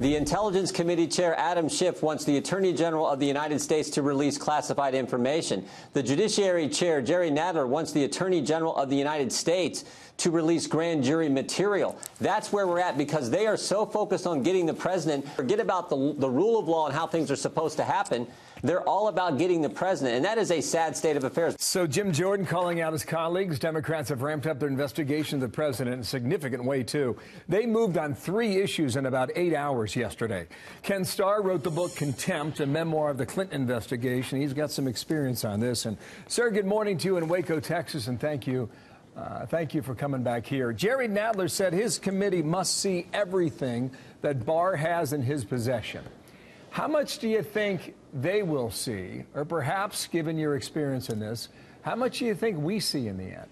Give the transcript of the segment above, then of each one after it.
The Intelligence Committee Chair Adam Schiff wants the Attorney General of the United States to release classified information. The Judiciary Chair Jerry Nadler wants the Attorney General of the United States to release grand jury material. That's where we're at because they are so focused on getting the president, forget about the, the rule of law and how things are supposed to happen. They're all about getting the president, and that is a sad state of affairs. So, Jim Jordan calling out his colleagues. Democrats have ramped up their investigation of the president in a significant way, too. They moved on three issues in about eight hours yesterday. Ken Starr wrote the book Contempt, a memoir of the Clinton investigation. He's got some experience on this. And, sir, good morning to you in Waco, Texas, and thank you. Uh, thank you for coming back here. Jerry Nadler said his committee must see everything that Barr has in his possession. How much do you think they will see, or perhaps, given your experience in this, how much do you think we see in the end?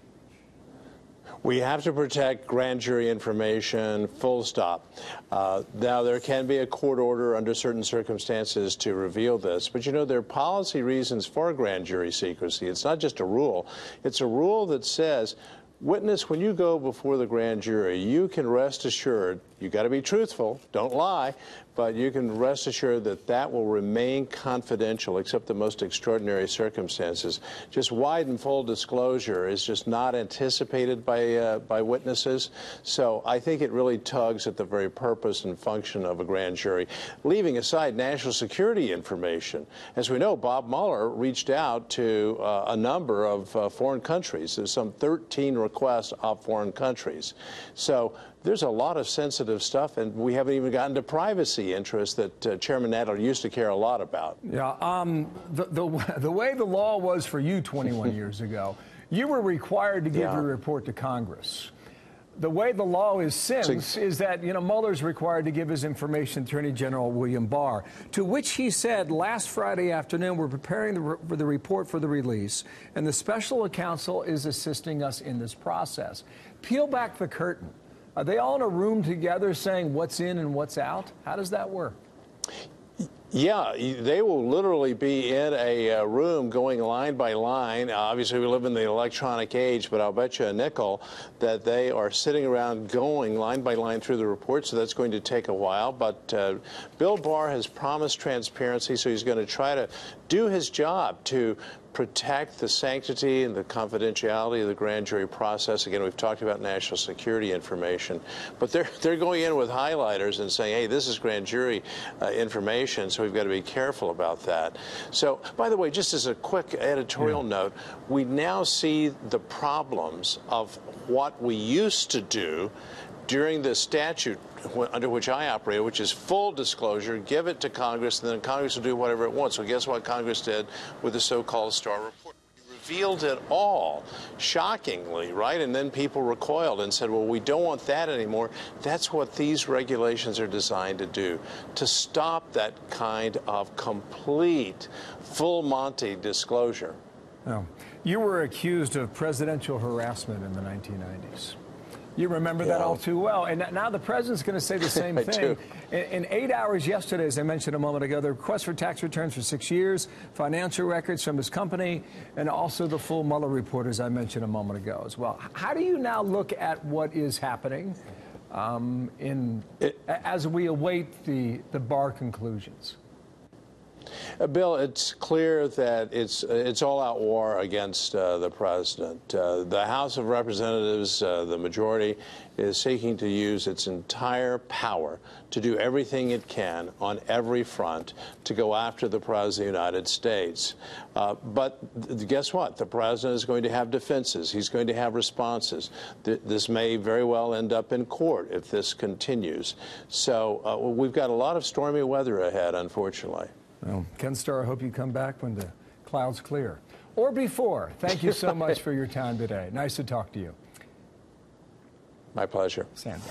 We have to protect grand jury information, full stop. Uh, now, there can be a court order under certain circumstances to reveal this, but you know, there are policy reasons for grand jury secrecy. It's not just a rule, it's a rule that says witness, when you go before the grand jury, you can rest assured, you got to be truthful, don't lie, but you can rest assured that that will remain confidential except the most extraordinary circumstances. Just wide and full disclosure is just not anticipated by, uh, by witnesses. So I think it really tugs at the very purpose and function of a grand jury. Leaving aside national security information, as we know, Bob Mueller reached out to uh, a number of uh, foreign countries. There's some 13 requests of foreign countries. So there's a lot of sensitive stuff, and we haven't even gotten to privacy interests that uh, Chairman Nadler used to care a lot about. Yeah, um, the, the, the way the law was for you 21 years ago, you were required to give yeah. your report to Congress the way the law is since is that you know Mueller's required to give his information to Attorney General William Barr, to which he said last Friday afternoon we're preparing the, for the report for the release, and the special counsel is assisting us in this process. Peel back the curtain. Are they all in a room together saying what's in and what's out? How does that work? Yeah, they will literally be in a uh, room going line by line. Obviously, we live in the electronic age, but I'll bet you a nickel that they are sitting around going line by line through the report, so that's going to take a while. But uh, Bill Barr has promised transparency, so he's going to try to do his job to protect the sanctity and the confidentiality of the grand jury process. Again, we've talked about national security information, but they're they're going in with highlighters and saying, "Hey, this is grand jury uh, information." So we've got to be careful about that. So, by the way, just as a quick editorial yeah. note, we now see the problems of what we used to do during the statute under which I operate, which is full disclosure, give it to Congress, and then Congress will do whatever it wants. So guess what Congress did with the so-called Starr report? Revealed it all, shockingly, right? And then people recoiled and said, well, we don't want that anymore. That's what these regulations are designed to do, to stop that kind of complete, full Monty disclosure. Oh. You were accused of presidential harassment in the 1990s. You remember yeah. that all too well. And now the president's going to say the same thing. In, in, eight hours yesterday, as I mentioned a moment ago, the request for tax returns for six years, financial records from his company, and also the full Mueller report, as I mentioned a moment ago as well. How do you now look at what is happening um, in, it, as we await the, the Barr conclusions? Uh, Bill, it's clear that it's it's all-out war against uh, the president. Uh, the House of Representatives, uh, the majority, is seeking to use its entire power to do everything it can on every front to go after the president of the United States. Uh, but guess what? The president is going to have defenses. He's going to have responses. Th this may very well end up in court if this continues. So uh, we've got a lot of stormy weather ahead, unfortunately. Well, Ken Starr, I hope you come back when the clouds clear. Or before. Thank you so much for your time today. Nice to talk to you. My pleasure. Sandra.